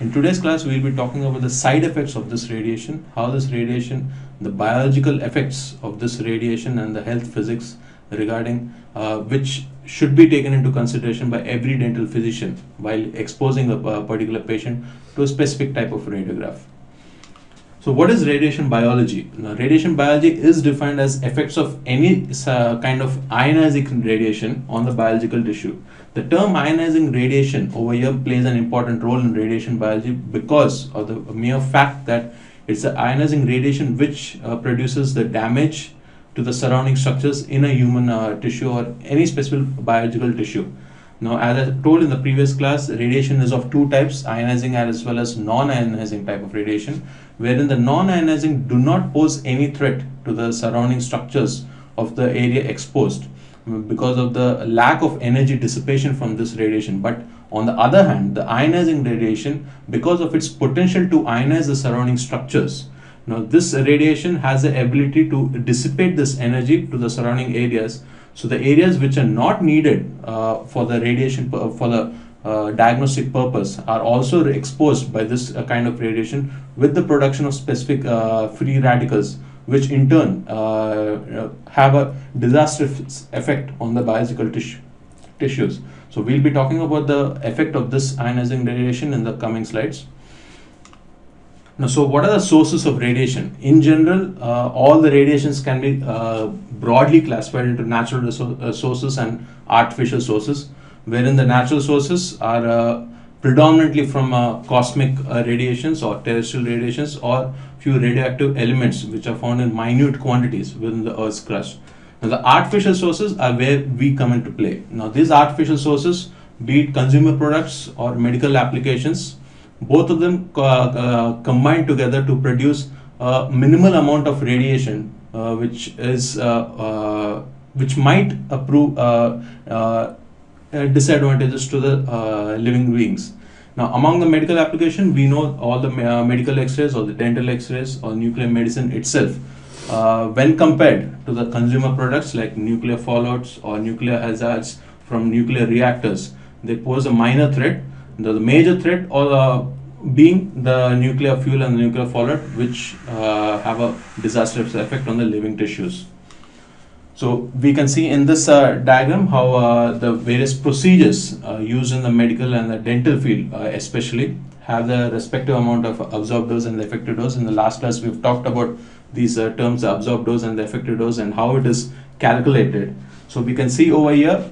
In today's class, we'll be talking about the side effects of this radiation, how this radiation, the biological effects of this radiation, and the health physics regarding uh, which should be taken into consideration by every dental physician while exposing a, a particular patient to a specific type of radiograph. So, what is radiation biology? Now, radiation biology is defined as effects of any uh, kind of ionizing radiation on the biological tissue. The term ionizing radiation over here plays an important role in radiation biology because of the mere fact that it's the ionizing radiation which uh, produces the damage to the surrounding structures in a human uh, tissue or any specific biological tissue. Now, as I told in the previous class, radiation is of two types, ionizing as well as non-ionizing type of radiation, wherein the non-ionizing do not pose any threat to the surrounding structures of the area exposed because of the lack of energy dissipation from this radiation. But on the other hand, the ionizing radiation, because of its potential to ionize the surrounding structures, now this radiation has the ability to dissipate this energy to the surrounding areas so the areas which are not needed uh, for the radiation for the uh, diagnostic purpose are also exposed by this uh, kind of radiation with the production of specific uh, free radicals which in turn uh, uh, have a disastrous effect on the biological tissue, tissues. So we'll be talking about the effect of this ionizing radiation in the coming slides. Now, so what are the sources of radiation? In general, uh, all the radiations can be uh, broadly classified into natural uh, sources and artificial sources, wherein the natural sources are uh, predominantly from uh, cosmic uh, radiations or terrestrial radiations or few radioactive elements which are found in minute quantities within the Earth's crust. Now, the artificial sources are where we come into play. Now, these artificial sources, be it consumer products or medical applications, both of them uh, uh, combine together to produce a minimal amount of radiation uh, which is which might approve disadvantages to the living beings. Now, among the medical application, we know all the uh, medical X-rays or the dental X-rays or nuclear medicine itself. Uh, when compared to the consumer products like nuclear fallouts or nuclear hazards from nuclear reactors, they pose a minor threat the, the major threat or uh, being the nuclear fuel and the nuclear fallout which uh, have a disastrous effect on the living tissues. So we can see in this uh, diagram how uh, the various procedures uh, used in the medical and the dental field uh, especially have the respective amount of absorbed dose and the effective dose. In the last class we've talked about these terms the absorbed dose and the effective dose and how it is calculated. So we can see over here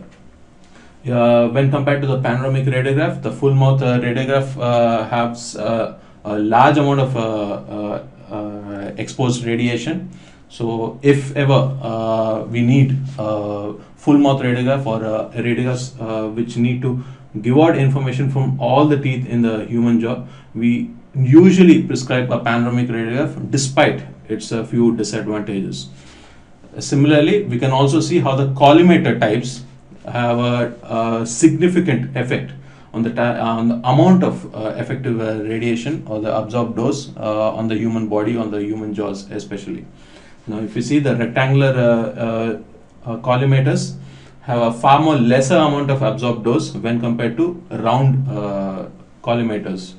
uh, when compared to the panoramic radiograph, the full mouth uh, radiograph uh, has uh, a large amount of uh, uh, exposed radiation. So if ever we need a full mouth radiograph or a radiograph which need to give out information from all the teeth in the human jaw, we usually prescribe a panoramic radiograph despite its a few disadvantages. Similarly, we can also see how the collimator types have a, a significant effect on the, on the amount of uh, effective uh, radiation or the absorbed dose uh, on the human body, on the human jaws especially. Now, if you see the rectangular uh, uh, collimators have a far more lesser amount of absorbed dose when compared to round uh, collimators.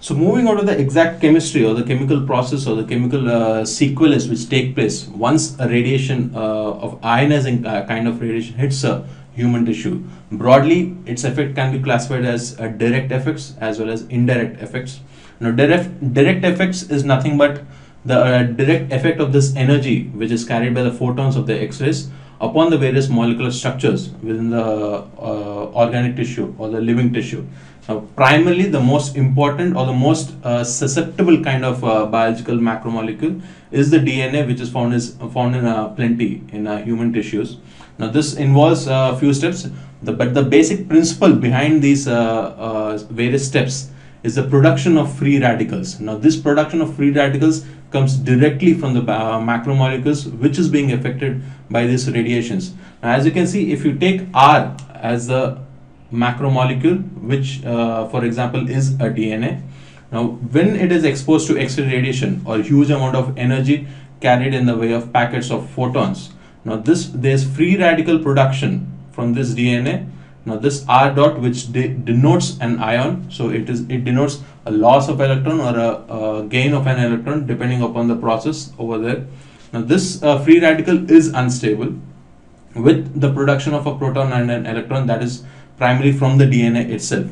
So moving on to the exact chemistry or the chemical process or the chemical uh, sequence which take place once a radiation uh, of ionizing uh, kind of radiation hits a human tissue. Broadly, its effect can be classified as direct effects as well as indirect effects. Now, direct, direct effects is nothing but the uh, direct effect of this energy which is carried by the photons of the X-rays upon the various molecular structures within the uh, organic tissue or the living tissue. Now, primarily the most important or the most uh, susceptible kind of uh, biological macromolecule is the DNA which is found is found in uh, plenty in uh, human tissues. Now this involves a uh, few steps, the, but the basic principle behind these various steps is the production of free radicals. Now this production of free radicals comes directly from the macromolecules which is being affected by these radiations. Now as you can see if you take R as the macromolecule which uh, for example is a DNA. Now when it is exposed to X-ray radiation or huge amount of energy carried in the way of packets of photons. Now this there's free radical production from this DNA Now this R dot which de denotes an ion, so it is it denotes a loss of electron or a, a gain of an electron depending upon the process over there. Now this uh, free radical is unstable with the production of a proton and an electron that is primarily from the DNA itself.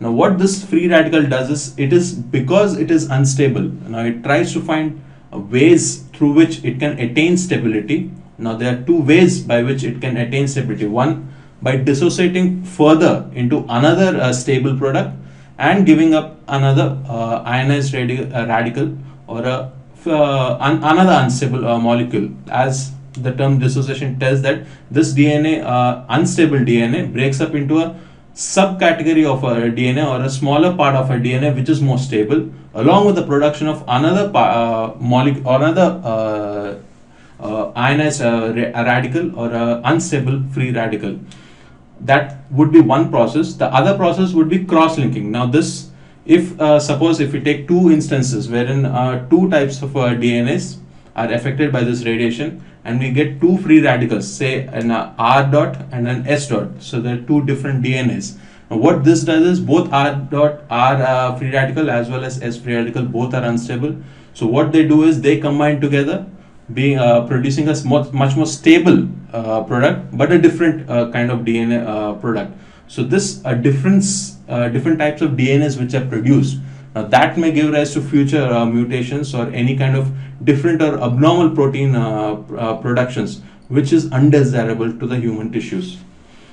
Now what this free radical does is it is because it is unstable. Now it tries to find ways through which it can attain stability. Now there are two ways by which it can attain stability. One by dissociating further into another uh, stable product and giving up another uh, ionized radi uh, radical or a uh, another unstable uh, molecule. As the term dissociation tells that this DNA uh, unstable DNA breaks up into a subcategory of a DNA or a smaller part of a DNA which is more stable along with the production of another uh, molecule or another uh, uh, ionized uh, radical or unstable free radical that would be one process. The other process would be cross linking now this if uh, suppose if we take two instances wherein uh, two types of DNAs are affected by this radiation and we get two free radicals say an uh, R dot and an S dot. So there are two different DNAs now what this does is both R dot R uh, free radical as well as S free radical both are unstable. So what they do is they combine together being uh, producing a much, much more stable uh, product but a different uh, kind of DNA uh, product so this a difference different types of DNAs which are produced now that may give rise to future uh, mutations or any kind of different or abnormal protein uh, uh, productions which is undesirable to the human tissues.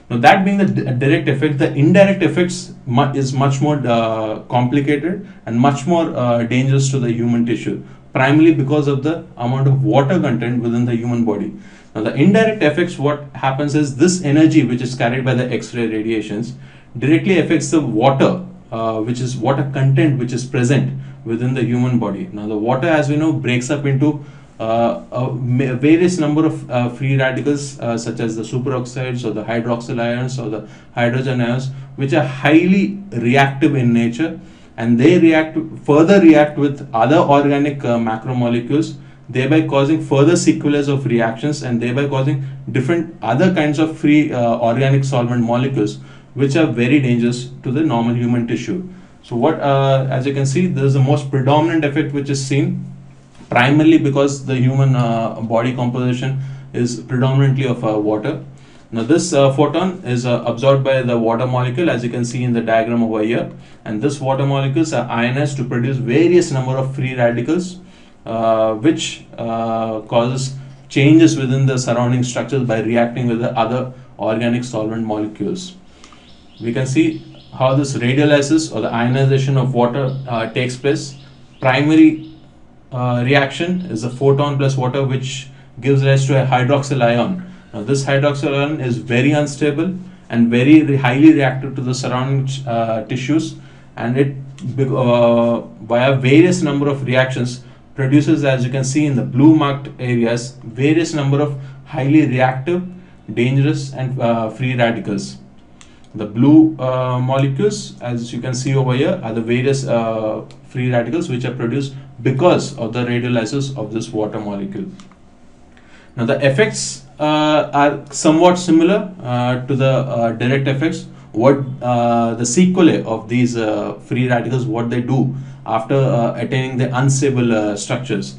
Now that being the direct effect, the indirect effects mu is much more uh, complicated and much more uh, dangerous to the human tissue, primarily because of the amount of water content within the human body. Now the indirect effects, what happens is this energy which is carried by the X-ray radiations directly affects the water uh, which is water content which is present within the human body. Now the water as we know breaks up into uh, a various number of uh, free radicals uh, such as the superoxides or the hydroxyl ions or the hydrogen ions which are highly reactive in nature and they react further react with other organic uh, macromolecules thereby causing further sequelae of reactions and thereby causing different other kinds of free uh, organic solvent molecules which are very dangerous to the normal human tissue. So what, uh, as you can see, there is the most predominant effect which is seen primarily because the human uh, body composition is predominantly of uh, water. Now this uh, photon is uh, absorbed by the water molecule as you can see in the diagram over here and this water molecules are ionized to produce various number of free radicals uh, which causes changes within the surrounding structures by reacting with the other organic solvent molecules we can see how this radiolysis or the ionization of water uh, takes place. Primary uh, reaction is a photon plus water which gives rise to a hydroxyl ion. Now this hydroxyl ion is very unstable and very re highly reactive to the surrounding uh, tissues and it uh, via various number of reactions produces as you can see in the blue marked areas various number of highly reactive dangerous and uh, free radicals the blue uh, molecules, as you can see over here, are the various uh, free radicals which are produced because of the radiolysis of this water molecule. Now the effects are somewhat similar uh, to the uh, direct effects. What uh, the sequelae of these free radicals, what they do after attaining the unstable structures,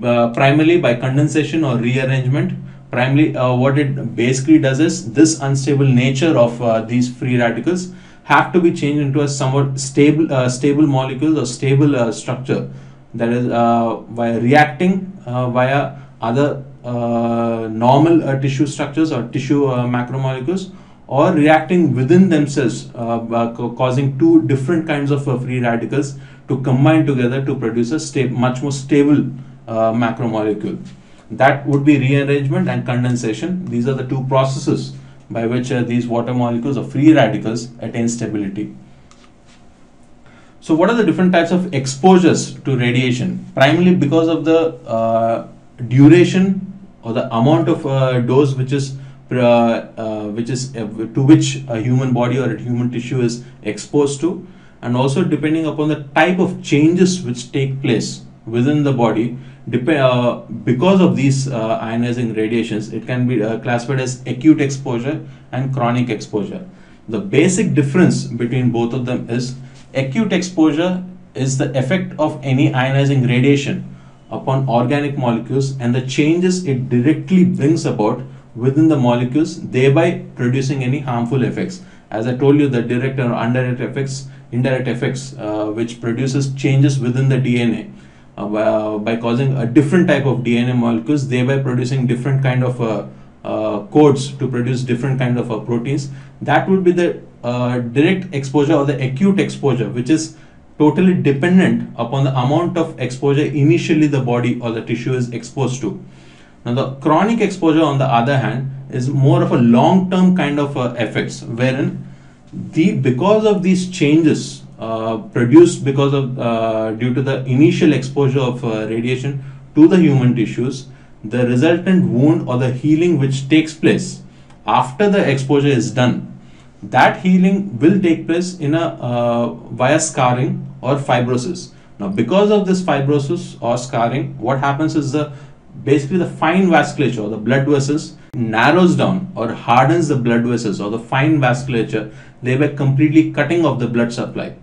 primarily by condensation or rearrangement. Primarily uh, what it basically does is this unstable nature of uh, these free radicals have to be changed into a somewhat stable uh, stable molecule or stable uh, structure. That is uh, by reacting uh, via other Uh, normal uh, tissue structures or tissue uh, macromolecules or reacting within themselves causing two different kinds of free radicals to combine together to produce a much more stable macromolecule that would be rearrangement and condensation. These are the two processes by which uh, these water molecules or free radicals attain stability. So what are the different types of exposures to radiation? Primarily because of the uh, duration or the amount of uh, dose which is uh, uh, which is uh, to which a human body or a human tissue is exposed to and also depending upon the type of changes which take place within the body uh, because of these uh, ionizing radiations, it can be uh, classified as acute exposure and chronic exposure. The basic difference between both of them is acute exposure is the effect of any ionizing radiation upon organic molecules and the changes it directly brings about within the molecules, thereby producing any harmful effects. As I told you, the direct or indirect effects, indirect effects, uh, which produces changes within the DNA uh, by causing a different type of DNA molecules, thereby producing different kind of uh, uh, codes to produce different kind of uh, proteins. That would be the uh, direct exposure or the acute exposure, which is totally dependent upon the amount of exposure initially the body or the tissue is exposed to. Now the chronic exposure on the other hand is more of a long term kind of uh, effects wherein the because of these changes uh, produced because of uh, due to the initial exposure of uh, radiation to the human tissues the resultant wound or the healing which takes place after the exposure is done that healing will take place in a uh, via scarring or fibrosis. Now because of this fibrosis or scarring what happens is the basically the fine vasculature the blood vessels narrows down or hardens the blood vessels or the fine vasculature. They thereby completely cutting off the blood supply.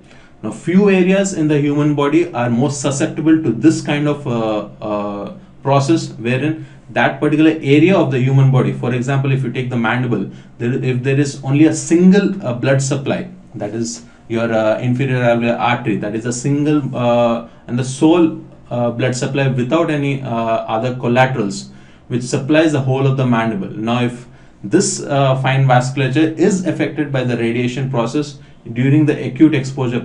Now few areas in the human body are most susceptible to this kind of uh, uh, process wherein that particular area of the human body. For example if you take the mandible there, if there is only a single uh, blood supply that is your uh, inferior alveolar artery that is a single uh, and the sole uh, blood supply without any uh, other collaterals which supplies the whole of the mandible. Now if this uh, fine vasculature is affected by the radiation process during the acute exposure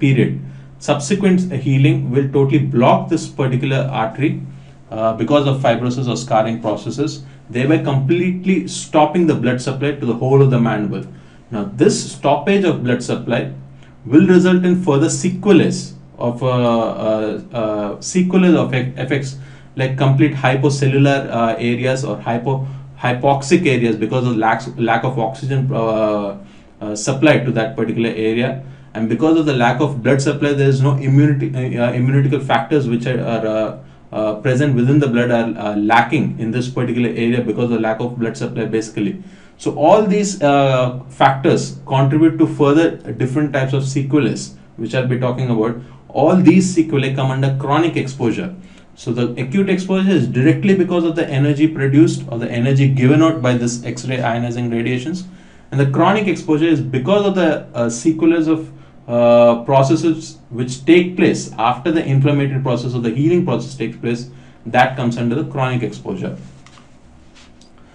period subsequent healing will totally block this particular artery uh, because of fibrosis or scarring processes, thereby completely stopping the blood supply to the whole of the mandible. Now, this stoppage of blood supply will result in further sequelae of uh, uh, uh sequelae of effects like complete hypocellular uh, areas or hypo hypoxic areas because of lack, lack of oxygen uh, supply to that particular area and because of the lack of blood supply there is no immunity uh, immunitical factors which are, are uh, present within the blood are lacking in this particular area because of lack of blood supply basically. So all these uh, factors contribute to further different types of sequelae which I'll be talking about. All these sequelae come under chronic exposure. So the acute exposure is directly because of the energy produced or the energy given out by this X-ray ionizing radiations. And the chronic exposure is because of the uh, sequelae of uh, processes which take place after the inflammatory process or the healing process takes place, that comes under the chronic exposure.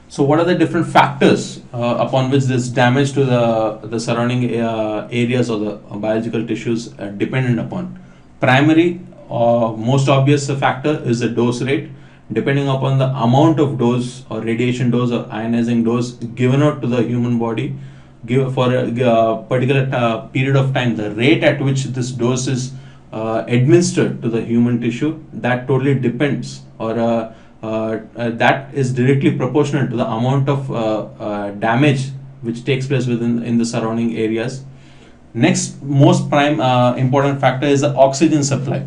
So, what are the different factors uh, upon which this damage to the, the surrounding uh, areas or the biological tissues are dependent upon? Primary, or most obvious factor is the dose rate. Depending upon the amount of dose or radiation dose or ionizing dose given out to the human body, give for a, a particular uh, period of time the rate at which this dose is uh, administered to the human tissue that totally depends or uh, uh, uh that is directly proportional to the amount of uh, damage which takes place within in the surrounding areas. Next most prime important factor is the oxygen supply.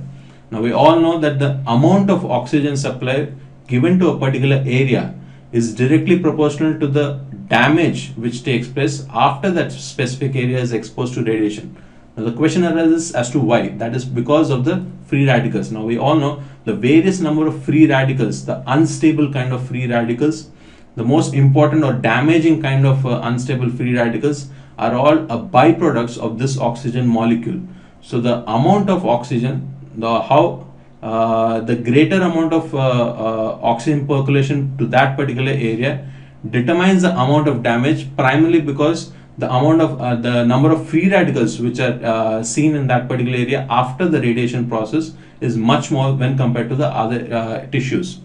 Now we all know that the amount of oxygen supply given to a particular area is directly proportional to the damage which takes place after that specific area is exposed to radiation. Now the question arises as to why. That is because of the free radicals. Now we all know the various number of free radicals, the unstable kind of free radicals, the most important or damaging kind of uh, unstable free radicals are all a byproducts of this oxygen molecule. So the amount of oxygen, the how uh, the greater amount of uh, uh, oxygen percolation to that particular area determines the amount of damage primarily because the amount of uh, the number of free radicals which are uh, seen in that particular area after the radiation process is much more when compared to the other uh, tissues.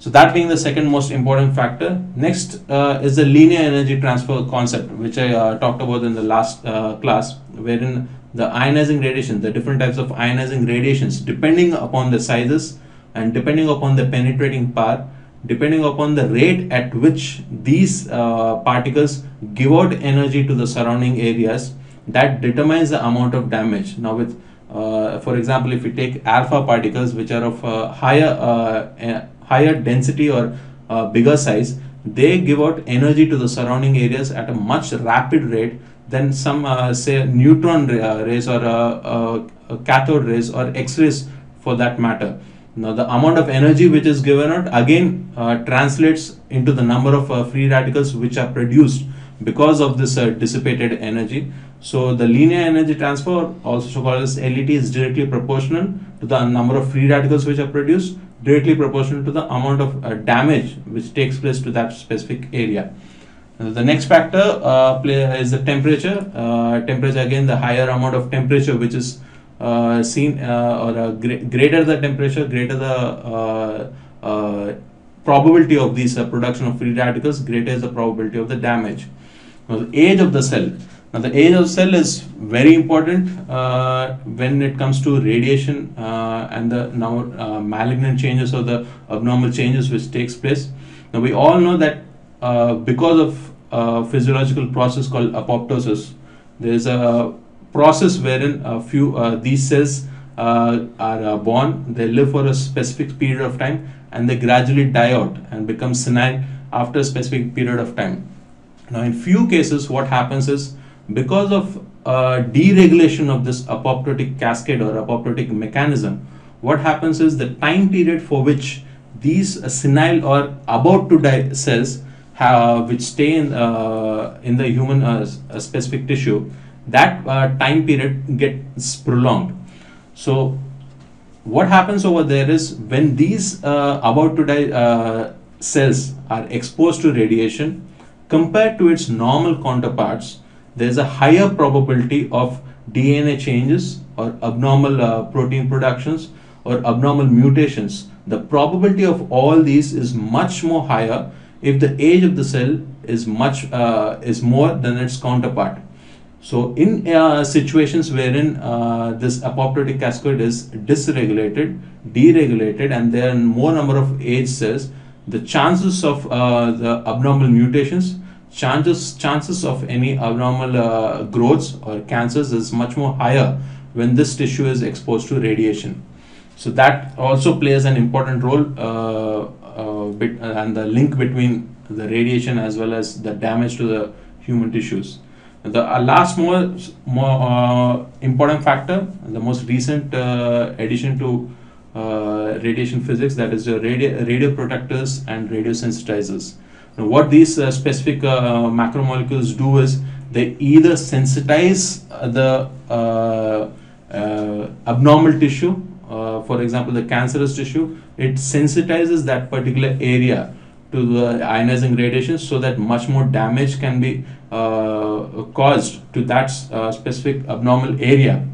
So that being the second most important factor. Next uh, is the linear energy transfer concept which i uh, talked about in the last uh, class wherein the ionizing radiation the different types of ionizing radiations depending upon the sizes and depending upon the penetrating power depending upon the rate at which these uh, particles give out energy to the surrounding areas that determines the amount of damage. Now with uh, for example if we take alpha particles which are of uh, higher uh, higher density or uh, bigger size they give out energy to the surrounding areas at a much rapid rate than some uh, say neutron rays or cathode rays or x-rays for that matter now the amount of energy which is given out again uh, translates into the number of uh, free radicals which are produced because of this dissipated energy so the linear energy transfer also so called as LET is directly proportional to the number of free radicals which are produced directly proportional to the amount of uh, damage which takes place to that specific area. Uh, the next factor uh, play is the temperature. Uh, temperature again the higher amount of temperature which is uh, seen uh, or greater the temperature greater the probability of these production of free radicals greater is the probability of the damage. Now the age of the cell now, the age of the cell is very important uh, when it comes to radiation uh, and the now uh, malignant changes or the abnormal changes which takes place. Now, we all know that uh, because of a physiological process called apoptosis, there is a process wherein a few uh, these cells uh, are born, they live for a specific period of time, and they gradually die out and become senile after a specific period of time. Now, in few cases, what happens is because of uh, deregulation of this apoptotic cascade or apoptotic mechanism, what happens is the time period for which these uh, senile or about to die cells have, which stay in, uh, in the human uh, specific tissue, that uh, time period gets prolonged. So what happens over there is when these uh, about to die cells are exposed to radiation compared to its normal counterparts, there's a higher probability of DNA changes or abnormal uh, protein productions or abnormal mutations. The probability of all these is much more higher if the age of the cell is much uh, is more than its counterpart. So in uh, situations wherein uh, this apoptotic cascade is dysregulated, deregulated, and there are more number of age cells, the chances of uh, the abnormal mutations chances chances of any abnormal uh, growths or cancers is much more higher when this tissue is exposed to radiation. So that also plays an important role uh, uh, bit, and the link between the radiation as well as the damage to the human tissues the uh, last more more uh, important factor the most recent addition to radiation physics that is the radio, radio protectors and radiosensitizers now, what these uh, specific uh, macromolecules do is they either sensitize uh, the uh, uh, abnormal tissue, for example, the cancerous tissue, it sensitizes that particular area to the ionizing radiation so that much more damage can be caused to that specific abnormal area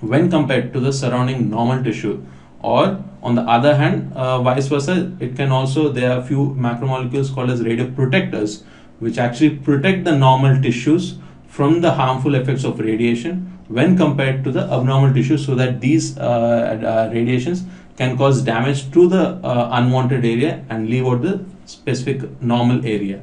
when compared to the surrounding normal tissue. Or on the other hand uh, vice versa it can also there are few macromolecules called as radioprotectors which actually protect the normal tissues from the harmful effects of radiation when compared to the abnormal tissue so that these uh, uh, radiations can cause damage to the uh, unwanted area and leave out the specific normal area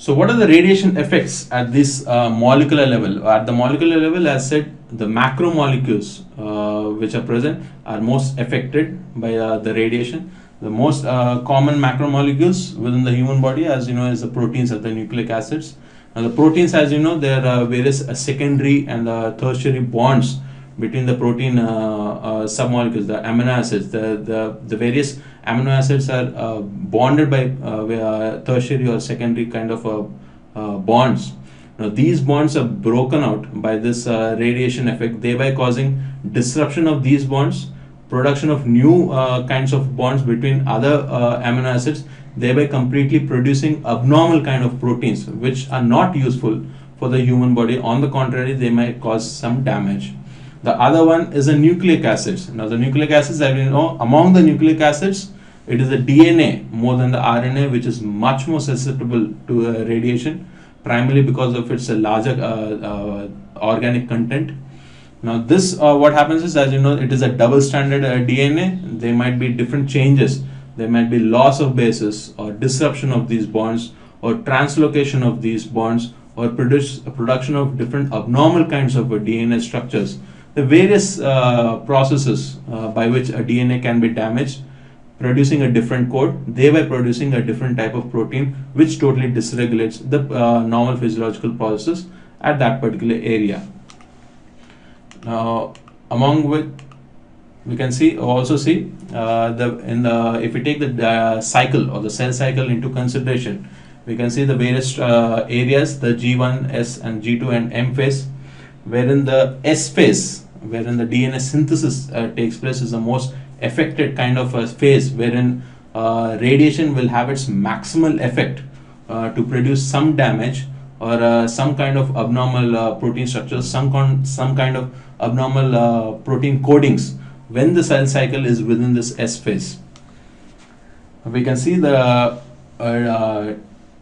so what are the radiation effects at this uh, molecular level? At the molecular level, as said, the macromolecules uh, which are present are most affected by uh, the radiation. The most uh, common macromolecules within the human body, as you know, is the proteins and the nucleic acids. Now the proteins, as you know, there are various uh, secondary and uh, tertiary bonds between the protein submolecules, the amino acids, the, the, the various amino acids are uh, bonded by uh, uh, tertiary or secondary kind of uh, bonds. Now these bonds are broken out by this radiation effect, thereby causing disruption of these bonds, production of new kinds of bonds between other amino acids, thereby completely producing abnormal kind of proteins which are not useful for the human body. On the contrary, they might cause some damage. The other one is a nucleic acids. Now the nucleic acids, as we know, among the nucleic acids, it is the DNA more than the RNA, which is much more susceptible to uh, radiation, primarily because of its uh, larger uh, uh organic content. Now this, uh, what happens is, as you know, it is a double-stranded uh, DNA. There might be different changes. There might be loss of bases or disruption of these bonds or translocation of these bonds or produce production of different abnormal kinds of DNA structures the various uh, processes uh, by which a DNA can be damaged producing a different code, thereby producing a different type of protein, which totally dysregulates the uh, normal physiological processes at that particular area. Now, among with we can see also see uh, the in the if we take the uh, cycle or the cell cycle into consideration, we can see the various uh, areas the G1, S, and G2 and M phase, wherein the S phase, wherein the DNA synthesis uh, takes place, is the most affected kind of a phase wherein uh, radiation will have its maximal effect uh, to produce some damage or uh, some kind of abnormal uh, protein structures, some, con- some kind of abnormal uh, protein codings when the cell cycle is within this S phase. We can see the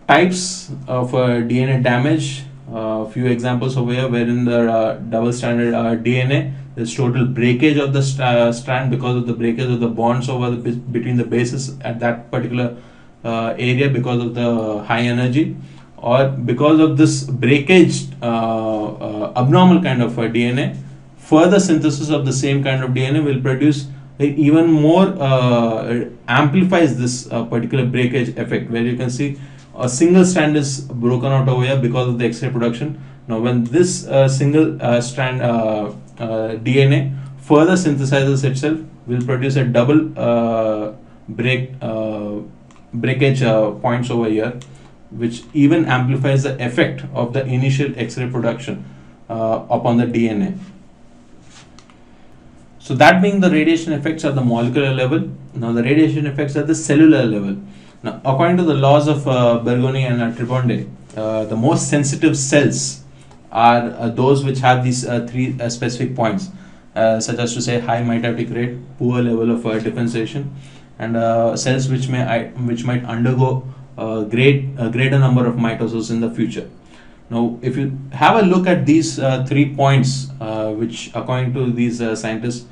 types of DNA damage, a few examples over here wherein the double stranded DNA there's total breakage of the st uh, strand because of the breakage of the bonds over the between the bases at that particular uh, area because of the high energy or because of this breakage uh, uh abnormal kind of DNA further synthesis of the same kind of DNA will produce even more uh, amplifies this uh, particular breakage effect where you can see a single strand is broken out over here because of the X-ray production now when this single strand uh, DNA further synthesizes itself will produce a double uh, break uh, breakage points over here which even amplifies the effect of the initial X-ray production upon the DNA. So that being the radiation effects at the molecular level, now the radiation effects at the cellular level. Now, according to the laws of uh, Bergonié and uh, Tribondeau, uh, the most sensitive cells are uh, those which have these uh, three uh, specific points, such as to say high mitotic rate, poor level of differentiation, and cells which may which might undergo great greater number of mitosis in the future. Now, if you have a look at these three points, which according to these scientists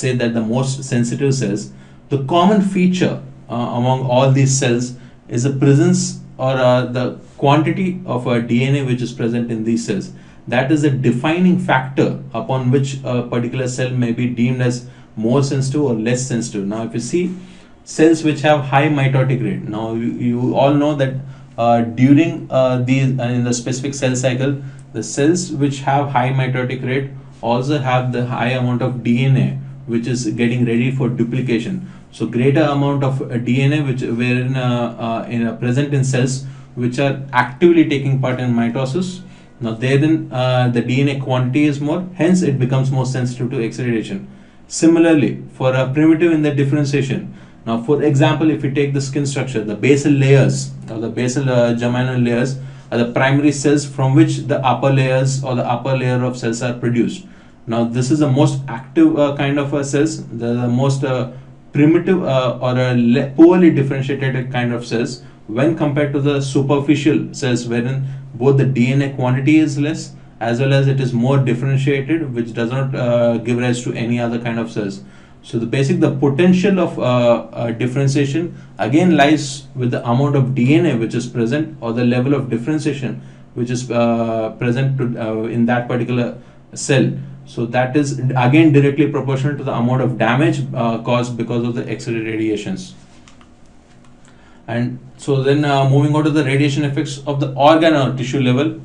say that the most sensitive cells, the common feature among all these cells is the presence or the quantity of a DNA which is present in these cells. That is a defining factor upon which a particular cell may be deemed as more sensitive or less sensitive. Now, if you see cells which have high mitotic rate, now you, you all know that uh, during uh, these uh, in the specific cell cycle, the cells which have high mitotic rate also have the high amount of DNA which is getting ready for duplication. So greater amount of uh, DNA which wherein uh, uh, in present in cells which are actively taking part in mitosis. Now uh, the DNA quantity is more, hence it becomes more sensitive to X radiation. Similarly, for a primitive in the differentiation, now for example, if you take the skin structure, the basal layers or the basal uh, germinal layers are the primary cells from which the upper layers or the upper layer of cells are produced. Now this is the most active uh, kind of uh, cells, the, the most uh, primitive uh, or a poorly differentiated kind of cells when compared to the superficial cells wherein both the DNA quantity is less as well as it is more differentiated which does not uh, give rise to any other kind of cells. So the basic the potential of uh, uh, differentiation again lies with the amount of DNA which is present or the level of differentiation which is uh, present to, uh, in that particular cell. So that is again directly proportional to the amount of damage uh, caused because of the X-ray radiations. And so then uh, moving on to the radiation effects of the organ or tissue level.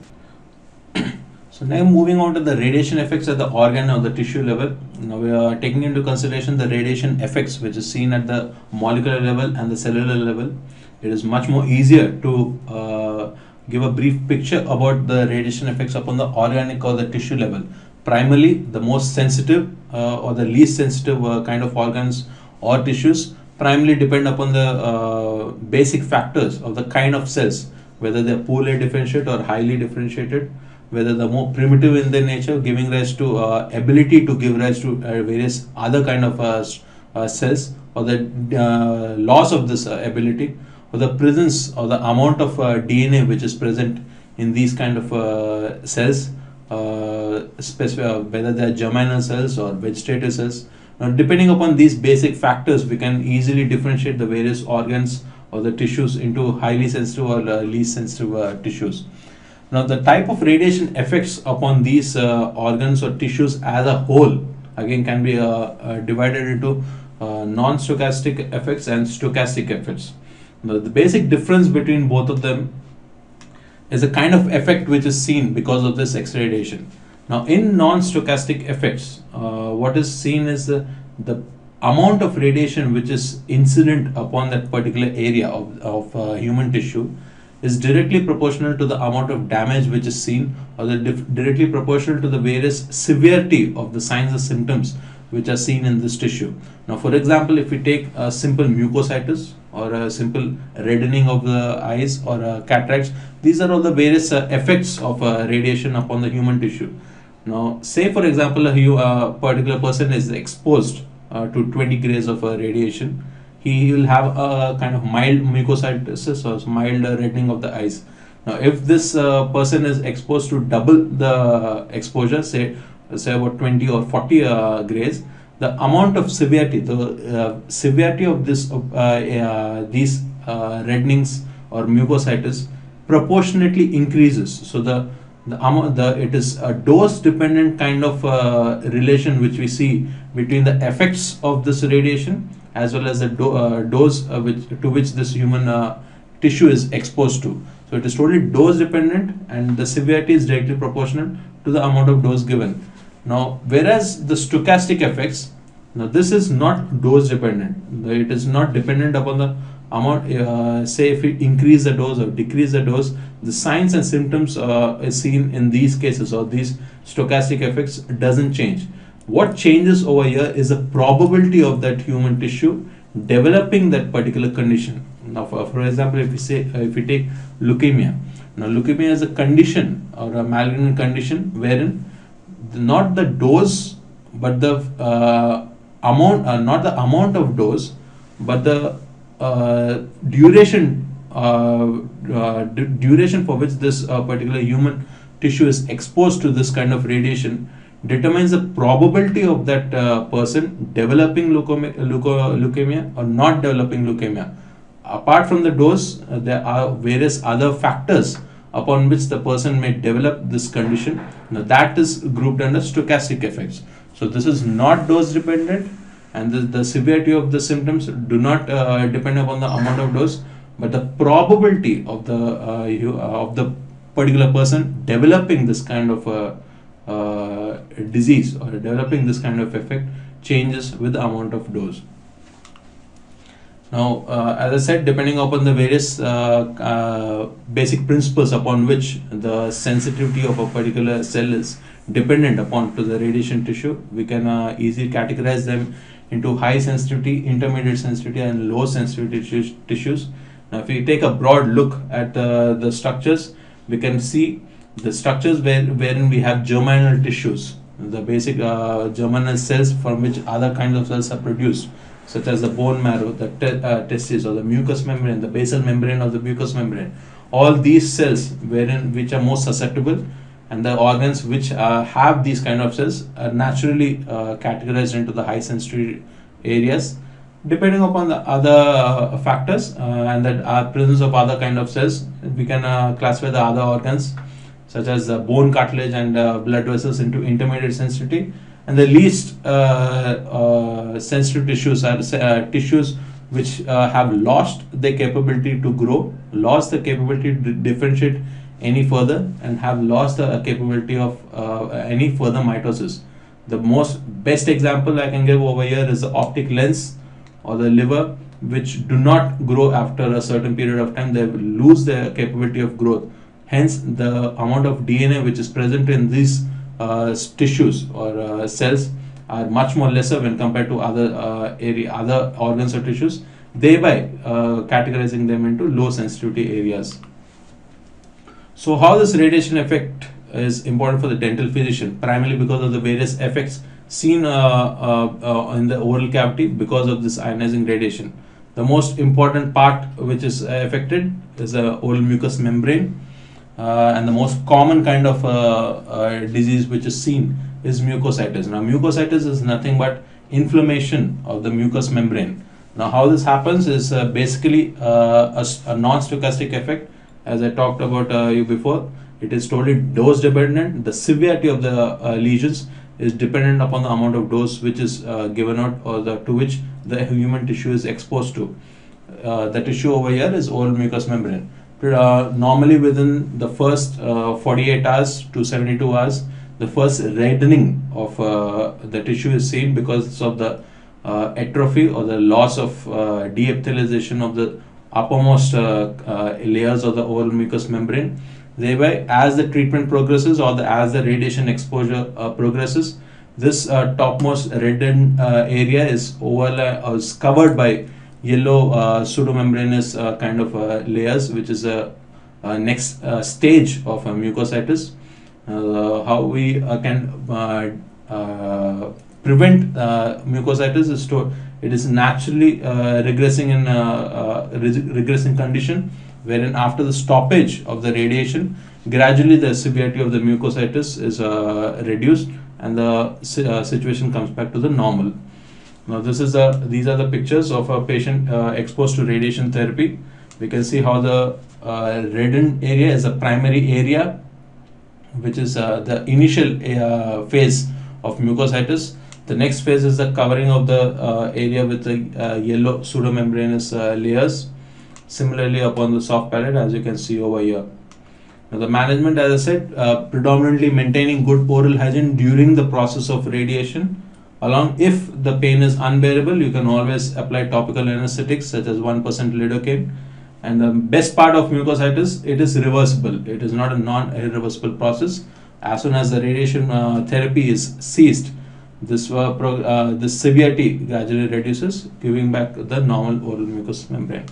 So now moving on to the radiation effects at the organ or the tissue level. Now we are taking into consideration the radiation effects which is seen at the molecular level and the cellular level. It is much more easier to uh, give a brief picture about the radiation effects upon the organic or the tissue level primarily the most sensitive uh, or the least sensitive uh, kind of organs or tissues primarily depend upon the uh, basic factors of the kind of cells, whether they're poorly differentiated or highly differentiated, whether they're more primitive in their nature, giving rise to uh, ability to give rise to uh, various other kind of uh, uh, cells, or the uh, loss of this ability, or the presence or the amount of DNA which is present in these kind of cells, specific, whether they're germinal cells or vegetative cells now, depending upon these basic factors, we can easily differentiate the various organs or the tissues into highly sensitive or uh, least sensitive uh, tissues. Now, the type of radiation effects upon these uh, organs or tissues as a whole again can be uh, uh, divided into uh, non-stochastic effects and stochastic effects. Now, the basic difference between both of them is a kind of effect which is seen because of this X-ray radiation. Now, in non-stochastic effects, uh, what is seen is the, the amount of radiation which is incident upon that particular area of, of uh, human tissue is directly proportional to the amount of damage which is seen or the directly proportional to the various severity of the signs and symptoms which are seen in this tissue. Now, for example, if we take a simple mucositis or a simple reddening of the eyes or cataracts, these are all the various uh, effects of uh, radiation upon the human tissue. Now, say for example, a, particular person is exposed uh, to 20 grays of radiation he will have a kind of mild mucositis or mild reddening of the eyes. Now, if this uh, person is exposed to double the exposure, say say about 20 or 40 uh, grays, the amount of severity, the uh, severity of this uh, uh, these uh, reddenings or mucositis proportionately increases. So the the the it is a dose dependent kind of relation which we see between the effects of this radiation as well as the do, uh, dose uh, which, to which this human uh, tissue is exposed to. So it is totally dose dependent and the severity is directly proportional to the amount of dose given. Now, whereas the stochastic effects, now this is not dose dependent. It is not dependent upon the amount, uh, say if we increase the dose or decrease the dose, the signs and symptoms uh, is seen in these cases or these stochastic effects doesn't change. What changes over here is the probability of that human tissue developing that particular condition. Now, for, for example, if we say uh, if we take leukemia, now leukemia is a condition or a malignant condition wherein the, not the dose but the uh, amount, uh, not the amount of dose, but the duration uh, uh, duration for which this particular human tissue is exposed to this kind of radiation determines the probability of that uh, person developing leukemia, leukemia or not developing leukemia. Apart from the dose, uh, there are various other factors upon which the person may develop this condition. Now that is grouped under stochastic effects. So this is not dose dependent and the, the severity of the symptoms do not uh, depend upon the amount of dose but the probability of the uh, you, uh, of the particular person developing this kind of uh, disease or developing this kind of effect changes with the amount of dose. Now, uh, as I said, depending upon the various uh, uh, basic principles upon which the sensitivity of a particular cell is dependent upon to the radiation tissue, we can uh, easily categorize them into high sensitivity, intermediate sensitivity, and low sensitivity tissues. Now, if we take a broad look at uh, the structures, we can see the structures where, wherein we have germinal tissues, the basic uh, germinal cells from which other kinds of cells are produced, such as the bone marrow, the te uh, testes or the mucous membrane, the basal membrane of the mucous membrane. All these cells wherein which are most susceptible and the organs which uh, have these kind of cells are naturally uh, categorized into the high sensitivity areas. Depending upon the other uh, factors uh, and the uh, presence of other kind of cells we can classify the other organs such as uh, bone cartilage and blood vessels into intermediate sensitivity. And the least sensitive tissues are tissues which have lost their capability to grow lost the capability to differentiate any further and have lost the capability of any further mitosis. The most best example i can give over here is the optic lens or the liver which do not grow after a certain period of time. They will lose their capability of growth. Hence, the amount of DNA which is present in these uh, tissues or uh, cells are much more lesser when compared to other uh, area, other organs or tissues, thereby uh, categorizing them into low sensitivity areas. So, how this radiation effect is important for the dental physician, primarily because of the various effects seen uh, uh, in the oral cavity because of this ionizing radiation. The most important part which is affected is the oral mucous membrane uh, and the most common kind of uh, uh, disease which is seen is mucositis. Now, mucositis is nothing but inflammation of the mucous membrane. Now, how this happens is uh, basically uh, a, a non-stochastic effect, as I talked about uh, you before. It is totally dose dependent. The severity of the lesions is dependent upon the amount of dose which is uh, given out or the to which the human tissue is exposed to. Uh, the tissue over here is oral mucous membrane. Uh, normally within the first uh, 48 hours to 72 hours, the first reddening of uh, the tissue is seen because of the uh, atrophy or the loss of uh, de-epithelialization of the uppermost uh, uh, layers of the oral mucous membrane. Thereby, as the treatment progresses or the, as the radiation exposure uh, progresses, this uh, topmost reddened uh, area is overla- is covered by yellow uh, pseudomembranous kind of layers, which is a, next stage of mucositis. How we can prevent mucositis is to it is naturally uh, regressing in a, uh, res- regressing condition wherein after the stoppage of the radiation gradually the severity of the mucositis is uh, reduced and the uh, situation comes back to the normal now this is the these are the pictures of a patient uh, exposed to radiation therapy we can see how the uh, reddened area is a primary area which is uh, the initial uh, phase of mucositis. The next phase is the covering of the uh, area with the uh, yellow pseudomembranous uh, layers. Similarly, upon the soft palate, as you can see over here. Now, the management, as I said, uh, predominantly maintaining good oral hygiene during the process of radiation. Along, if the pain is unbearable, you can always apply topical anesthetics such as 1% lidocaine. And the best part of mucositis, it is reversible. It is not a non-irreversible process. As soon as the radiation uh, therapy is ceased, this uh, pro- uh, severity gradually reduces, giving back the normal oral mucous membrane.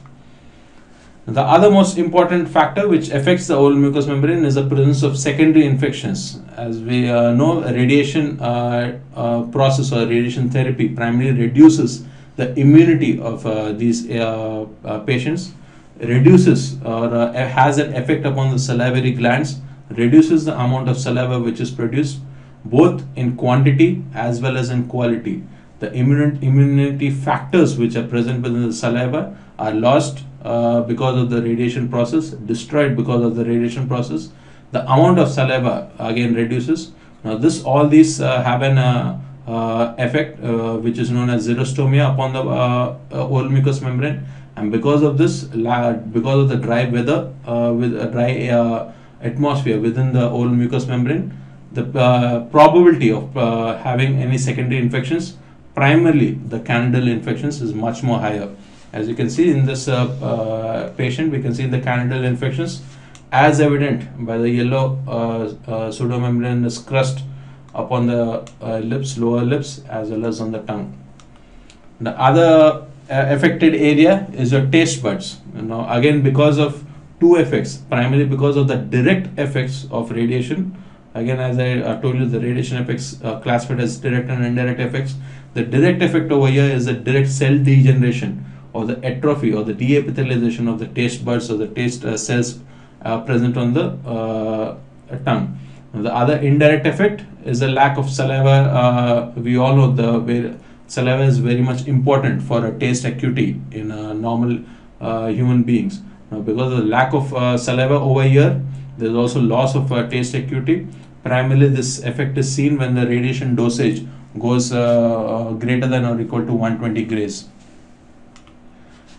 The other most important factor which affects the oral mucous membrane is the presence of secondary infections. As we uh, know, radiation uh, uh, process or radiation therapy primarily reduces the immunity of uh, these uh, uh, patients, reduces or has an effect upon the salivary glands, reduces the amount of saliva which is produced, both in quantity as well as in quality. The immun- immunity factors which are present within the saliva are lost uh, because of the radiation process, destroyed because of the radiation process. The amount of saliva again reduces. Now, this all these uh, have an uh, uh, effect uh, which is known as xerostomia upon the uh, oral mucous membrane, and because of this, because of the dry weather with a dry atmosphere within the oral mucous membrane, the uh, probability of uh, having any secondary infections, primarily the candidal infections, is much more higher. As you can see in this uh, uh, patient, we can see the candidal infections as evident by the yellow uh, uh, pseudomembranous crust upon the lips, lower lips, as well as on the tongue. The other affected area is your taste buds. You know, again because of two effects, primarily because of the direct effects of radiation. Again, as I uh, told you, the radiation effects uh, classified as direct and indirect effects. The direct effect over here is the direct cell degeneration or the atrophy or the de-epithelialization of the taste buds or the taste uh, cells uh, present on the uh, tongue. The other indirect effect is the lack of saliva. Uh, we all know the saliva is very much important for a taste acuity in normal human beings. Now, because of the lack of saliva over here, there is also loss of uh, taste acuity. Primarily, this effect is seen when the radiation dosage goes uh, uh, greater than or equal to 120 grays.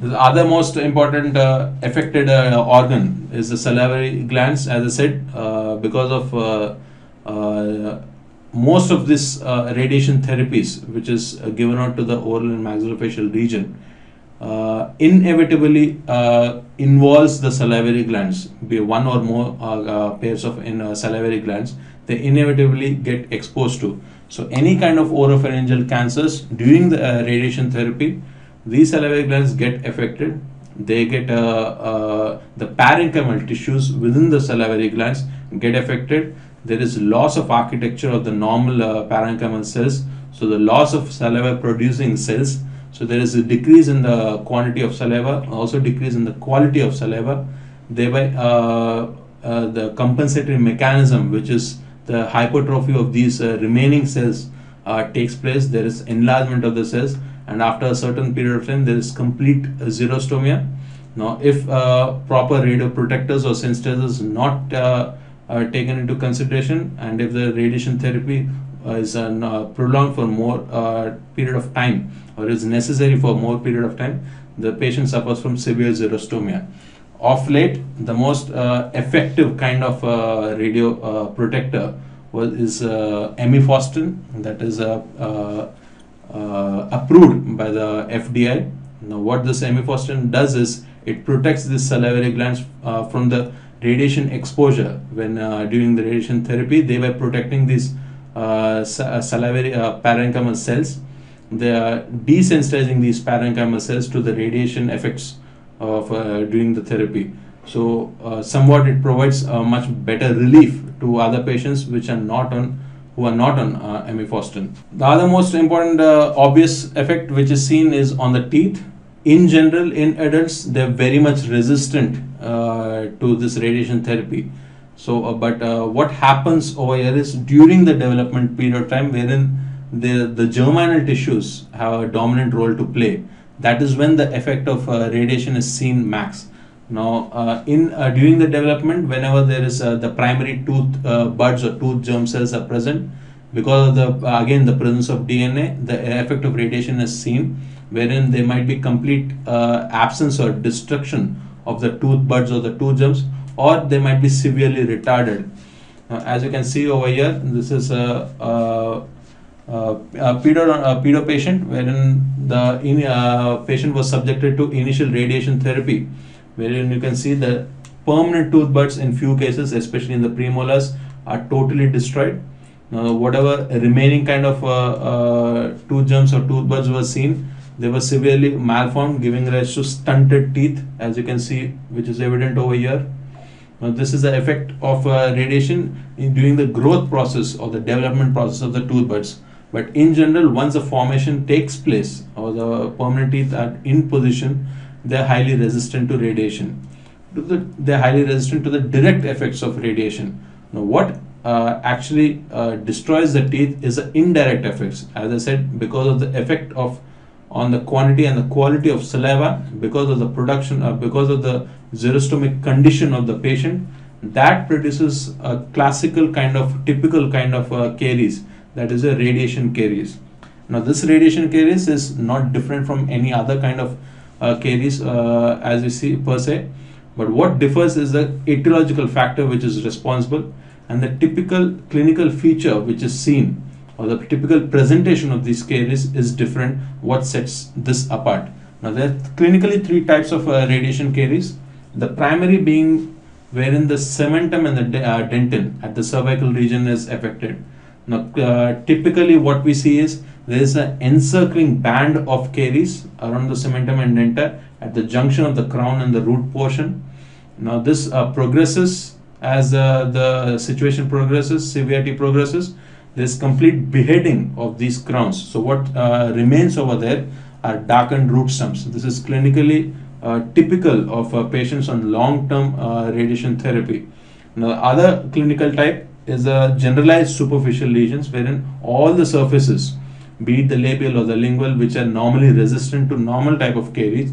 The other most important uh, affected uh, organ is the salivary glands. As I said, uh, because of uh, most of this radiation therapies, which is given out to the oral and maxillofacial region, inevitably involves the salivary glands. Be one or more pairs of in salivary glands, they inevitably get exposed to. So any kind of oropharyngeal cancers during the uh, radiation therapy, these salivary glands get affected. They get uh, uh, the parenchymal tissues within the salivary glands get affected. There is loss of architecture of the normal uh, parenchymal cells. So the loss of saliva producing cells. So there is a decrease in the quantity of saliva, also decrease in the quality of saliva. Thereby, uh, uh, the compensatory mechanism, which is the hypertrophy of these uh, remaining cells, uh, takes place. There is enlargement of the cells, and after a certain period of time, there is complete uh, xerostomia. Now, if proper radioprotectors or sensitizers not uh, uh, taken into consideration, and if the radiation therapy is uh, prolonged for more uh, period of time or is necessary for more period of time, the patient suffers from severe xerostomia. Of late, the most uh, effective kind of uh, radio uh, protector was is amifostine that is approved by the FDI. Now, what this amifostine does is it protects the salivary glands from the radiation exposure. When uh, during the radiation therapy they were protecting these uh, salivary uh, parenchymal cells. They are desensitizing these parenchymal cells to the radiation effects of uh, during the therapy. So uh, somewhat it provides a much better relief to other patients which are not on who are not on uh, amifostine the other most important obvious effect which is seen is on the teeth. In general in adults they're very much resistant uh, to this radiation therapy. So uh, but uh, what happens over here is during the development period of time wherein the the germinal tissues have a dominant role to play that is when the effect of uh, radiation is seen max now uh, in uh, during the development whenever there is the primary tooth buds or tooth germ cells are present because of the again the presence of dna the effect of radiation is seen wherein there might be complete uh, absence or destruction of the tooth buds or the tooth germs or they might be severely retarded. Uh, as you can see over here, this is a, a, a, a pedo, a pedo patient wherein the in, uh, patient was subjected to initial radiation therapy, wherein you can see the permanent tooth buds in few cases, especially in the premolars, are totally destroyed. Now, whatever remaining kind of uh, uh, tooth germs or tooth buds were seen, they were severely malformed, giving rise to stunted teeth, as you can see, which is evident over here. Now, this is the effect of uh, radiation in, during the growth process or the development process of the tooth buds. But in general, once the formation takes place or the permanent teeth are in position, they are highly resistant to radiation. They are highly resistant to the direct effects of radiation. Now, what uh, actually uh, destroys the teeth is the indirect effects. As I said, because of the effect of on the quantity and the quality of saliva because of the production uh, because of the xerostomic condition of the patient that produces a classical kind of typical kind of uh, caries that is a radiation caries now this radiation caries is not different from any other kind of uh, caries uh, as you see per se but what differs is the etiological factor which is responsible and the typical clinical feature which is seen or the typical presentation of these caries is different. What sets this apart? Now there are clinically three types of uh, radiation caries. The primary being wherein the cementum and the de uh, dentin at the cervical region is affected. Now uh, typically what we see is there is an encircling band of caries around the cementum and dentin at the junction of the crown and the root portion. Now this uh, progresses as uh, the situation progresses, severity progresses there's complete beheading of these crowns. So what uh, remains over there are darkened root stumps. This is clinically uh, typical of uh, patients on long-term radiation therapy. Now, other clinical type is a generalized superficial lesions wherein all the surfaces, be it the labial or the lingual, which are normally resistant to normal type of caries,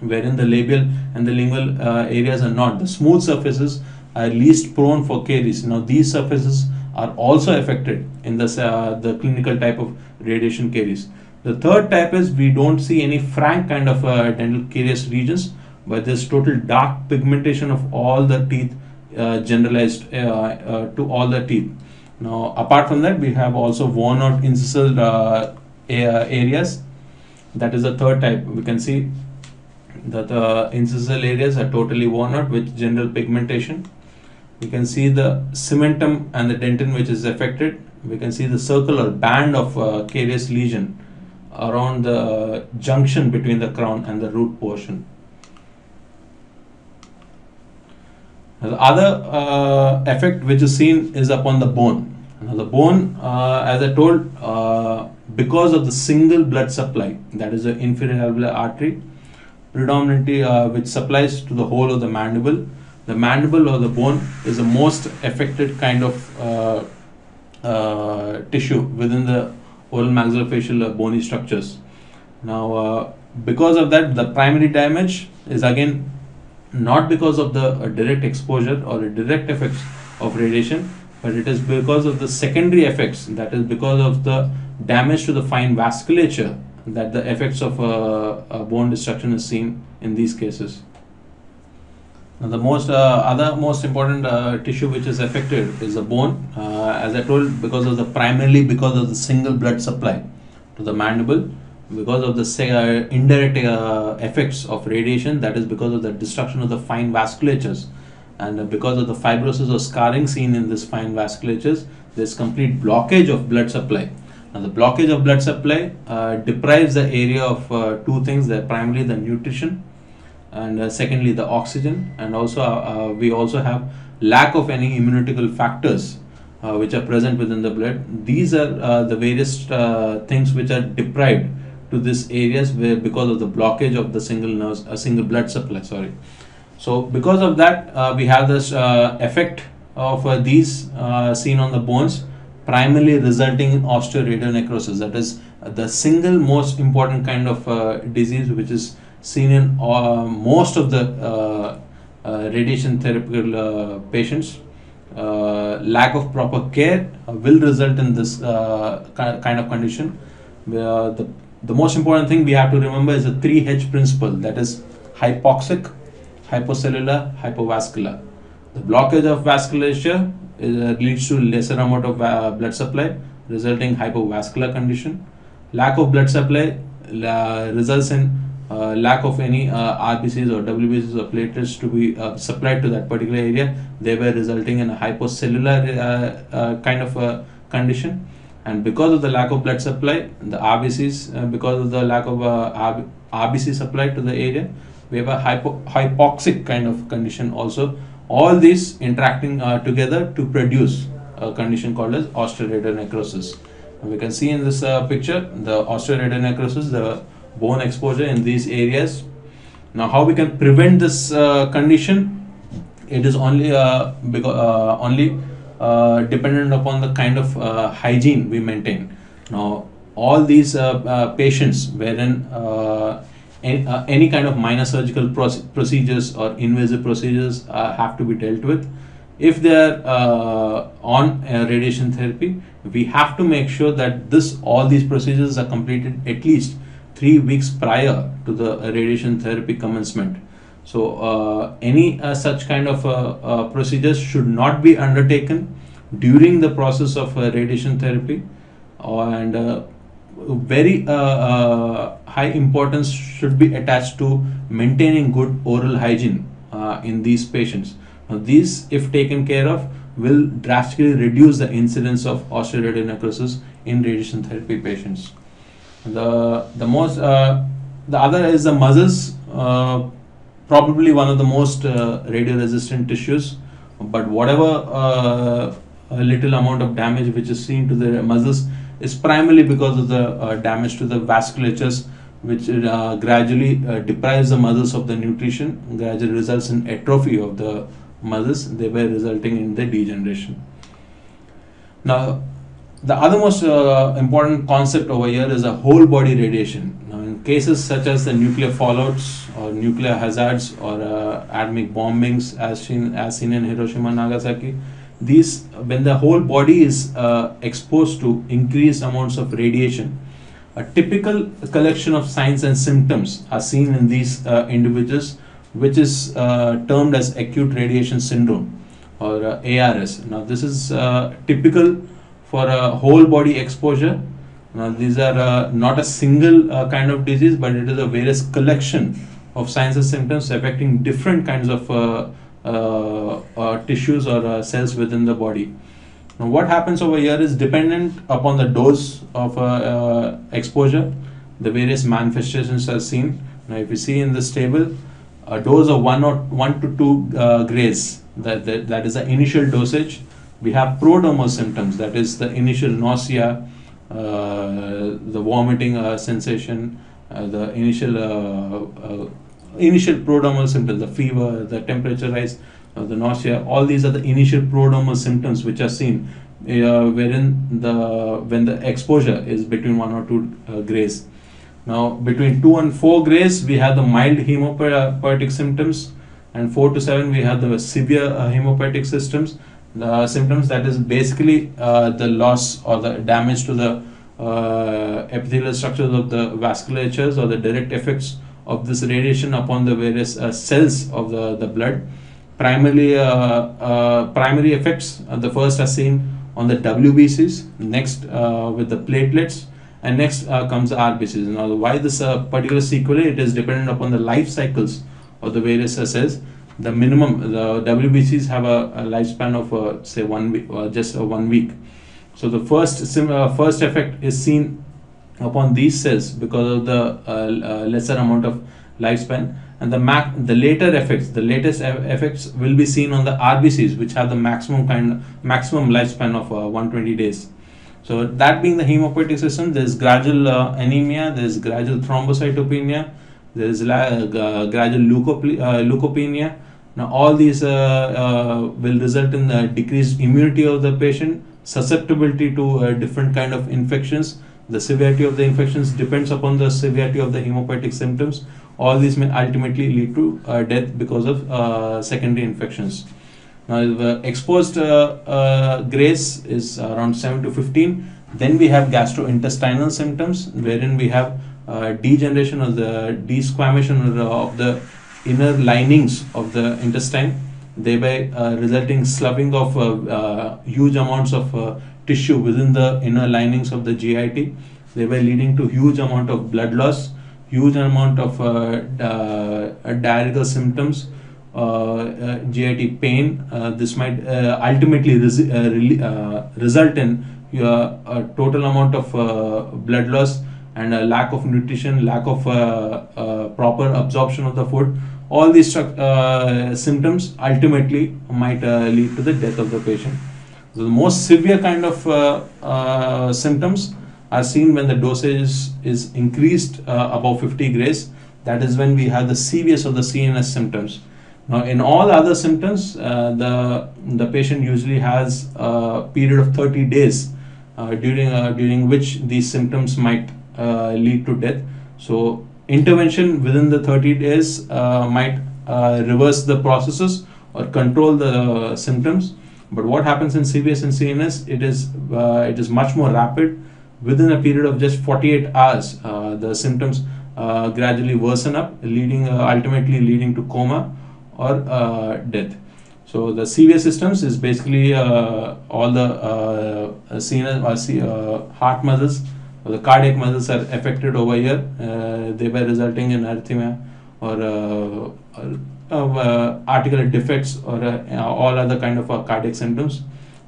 wherein the labial and the lingual uh, areas are not. The smooth surfaces are least prone for caries. Now, these surfaces are also affected in the, uh, the clinical type of radiation caries. The third type is we don't see any frank kind of uh, dental carious regions, but there's total dark pigmentation of all the teeth generalized uh, uh, to all the teeth. Now, apart from that, we have also worn out incisal uh, areas. That is the third type. We can see that the incisal areas are totally worn out with general pigmentation we can see the cementum and the dentin which is affected we can see the circular band of uh, carious lesion around the junction between the crown and the root portion the other uh, effect which is seen is upon the bone now the bone uh, as i told uh, because of the single blood supply that is the inferior alveolar artery predominantly uh, which supplies to the whole of the mandible the mandible or the bone is the most affected kind of uh, uh, tissue within the oral maxillofacial bony structures. Now, because of that, the primary damage is again not because of the uh, direct exposure or direct effects of radiation, but it is because of the secondary effects, that is because of the damage to the fine vasculature, that the effects of uh, uh, bone destruction is seen in these cases. Now the most uh, other most important uh, tissue which is affected is the bone. Uh, as I told, because of the primarily because of the single blood supply to the mandible, because of the uh, indirect uh, effects of radiation, that is because of the destruction of the fine vasculatures, and because of the fibrosis or scarring seen in this fine vasculatures, there's complete blockage of blood supply. Now the blockage of blood supply uh, deprives the area of two things: that primarily the nutrition and uh, secondly the oxygen. And also uh, we also have lack of any immunological factors uh, which are present within the blood. These are uh, the various uh, things which are deprived to these areas where because of the blockage of the single nerves a single blood supply sorry so because of that uh, we have this uh, effect of uh, these seen on the bones primarily resulting in osteoradionecrosis that is the single most important kind of disease which is seen in uh, most of the uh, uh, radiation therapy patients. lack of proper care will result in this kind of condition. the, the most important thing we have to remember is the 3H principle that is hypoxic, hypocellular, hypovascular. The blockage of vasculature uh, leads to lesser amount of uh, blood supply, resulting hypovascular condition. Lack of blood supply uh, results in uh, lack of any uh, RBCs or WBCs or platelets to be uh, supplied to that particular area, thereby resulting in a hypocellular kind of a condition. And because of the lack of blood supply, the RBCs, because of the lack of RBC supply to the area, we have a hypo hypoxic kind of condition also. All these interacting uh, together to produce a condition called as osteoradionecrosis. And we can see in this uh, picture the osteoradionecrosis, the bone exposure in these areas. Now, how we can prevent this uh, condition? It is only uh, because uh, only uh, dependent upon the kind of uh, hygiene we maintain. Now, all these uh, patients wherein any, any, kind of minor surgical procedures or invasive procedures have to be dealt with. If they are on radiation therapy, we have to make sure that this all these procedures are completed at least three weeks prior to the radiation therapy commencement. So uh, any uh, such kind of uh, uh procedures should not be undertaken during the process of uh, radiation therapy, and uh, very high importance should be attached to maintaining good oral hygiene in these patients. Now, these, if taken care of, will drastically reduce the incidence of osteoradionecrosis in radiation therapy patients. The the most the other is the muscles, probably one of the most uh, radio resistant tissues. But whatever uh, little amount of damage which is seen to the muscles is primarily because of the uh, damage to the vasculatures, which uh, gradually deprives the muscles of the nutrition, gradually results in atrophy of the muscles, thereby resulting in the degeneration. Now, the other most uh, important concept over here is a whole body radiation. Cases such as the nuclear fallouts or nuclear hazards or uh, atomic bombings, as seen as seen in Hiroshima and Nagasaki, these when the whole body is uh, exposed to increased amounts of radiation, a typical collection of signs and symptoms are seen in these uh, individuals, which is uh, termed as acute radiation syndrome or uh, ARS. Now, this is typical for a whole body exposure. Now, these are uh, not a single uh, kind of disease, but it is a various collection of signs and symptoms affecting different kinds of uh, uh, uh tissues or uh, cells within the body. Now, what happens over here is dependent upon the dose of exposure. The various manifestations are seen. Now, if you see in this table, a dose of one or one to two grays, that, that, that is the initial dosage we have prodromal symptoms, that is the initial nausea, the vomiting uh, sensation, uh, the initial uh, initial prodromal symptoms, the fever, the temperature rise, the nausea. All these are the initial prodromal symptoms which are seen, wherein the when the exposure is between one or two grays. Now, between 2 and 4 grays, we have the mild hemopoietic symptoms, and 4 to 7, we have the severe uh, hemopoietic systems. The symptoms that is basically uh, the loss or the damage to the uh, epithelial structures of the vasculatures or the direct effects of this radiation upon the various uh, cells of the, the blood. Primarily, uh, uh, primary effects, uh, the first are seen on the WBCs, next with the platelets, and next comes the RBCs. Now, why this particular sequelae? It is dependent upon the life cycles of the various cells the minimum the WBCs have a, a lifespan of uh, say one week uh, just uh, one week. So the first sim, uh, first effect is seen upon these cells because of the uh, uh, lesser amount of lifespan. And the mac the later effects the latest effects will be seen on the RBCs which have the maximum kind maximum lifespan of 120 days. So that being the hemopoietic system there is gradual anemia there is gradual thrombocytopenia there is gradual leukopenia now, all these uh, uh, will result in the decreased immunity of the patient, susceptibility to uh, different kind of infections. The severity of the infections depends upon the severity of the hemopoietic symptoms. All these may ultimately lead to death because of secondary infections. Now, the exposed uh, grays is around 7 to 15. Then we have gastrointestinal symptoms, wherein we have uh, degeneration of the desquamation of the inner linings of the intestine, thereby uh, resulting sloughing of uh, uh, huge amounts of uh, tissue within the inner linings of the GIT, thereby leading to huge amount of blood loss, huge amount of diarrheal symptoms, uh, GIT pain. Uh, this might uh, ultimately res result in a total amount of blood loss and a lack of nutrition, lack of proper absorption of the food, all these uh, symptoms ultimately might uh, lead to the death of the patient. So the most severe kind of uh, uh symptoms are seen when the dosage is increased uh, above 50 grays. That is when we have the CVS or the CNS symptoms. Now, in all other symptoms, uh, the the patient usually has a period of 30 days during during which these symptoms might lead to death. So intervention within the 30 days uh, might uh, reverse the processes or control the symptoms. But what happens in CVS and CNS it is uh, it is much more rapid. Within a period of just 48 hours uh, the symptoms uh, gradually worsen up leading uh, ultimately leading to coma or death. So the CVS systems is basically all the CNS heart muscles the cardiac muscles are affected over here, uh, thereby resulting in arrhythmia or, uh, or uh, articular defects or uh, all other kind of uh, cardiac symptoms.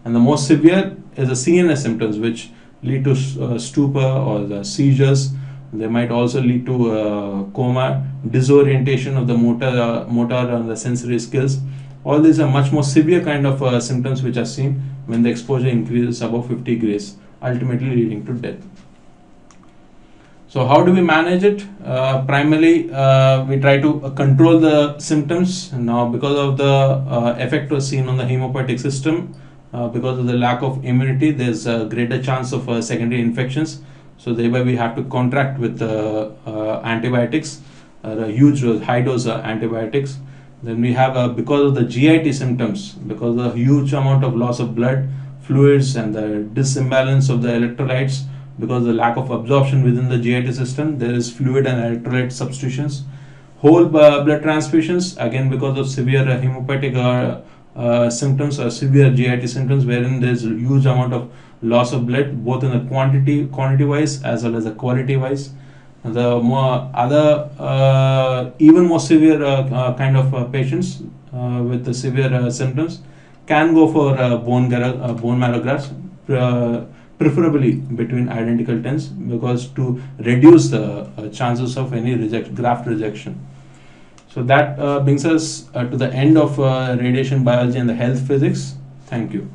And the most severe is the CNS symptoms, which lead to uh, stupor or the seizures. They might also lead to coma, disorientation of the motor, motor and the sensory skills. All these are much more severe kind of symptoms which are seen when the exposure increases above 50 grays, ultimately leading to death. So how do we manage it? Uh, primarily, uh, we try to control the symptoms. Now, because of the uh, effect was seen on the hemopoietic system, uh, because of the lack of immunity, there's a greater chance of uh, secondary infections. So thereby, we have to contract with uh, antibiotics, a huge high dose antibiotics. Then we have because of the GIT symptoms, because of the huge amount of loss of blood, fluids, and the disimbalance of the electrolytes because the lack of absorption within the GIT system, there is fluid and electrolyte substitutions. Whole uh, blood transfusions, again because of severe uh, hemopoietic uh, uh, symptoms or severe GIT symptoms, wherein there is a huge amount of loss of blood, both in the quantity quantity wise as well as the quality wise. The more other, uh, even more severe uh, kind of patients with the severe symptoms can go for bone, bone marrow grafts preferably between identical tens because to reduce the uh, chances of any reject, graft rejection. So that uh, brings us uh, to the end of uh, radiation biology and the health physics. Thank you.